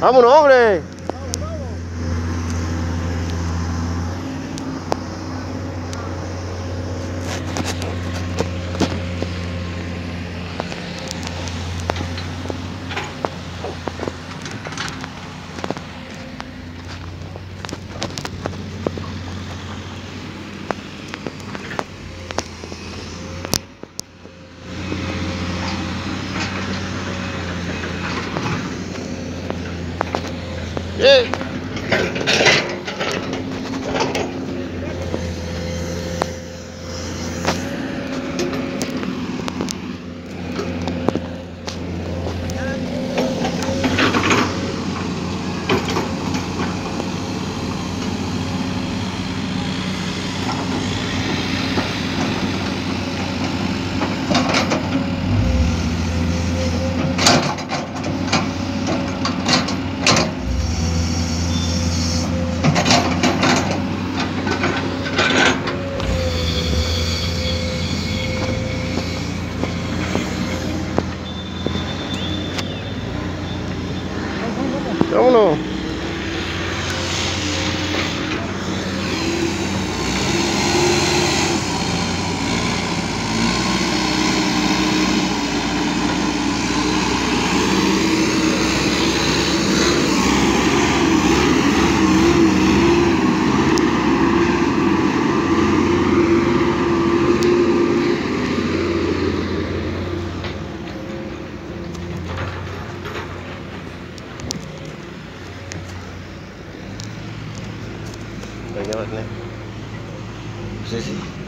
Vámonos, hombre. Ei. Então não. Natin. Sisi.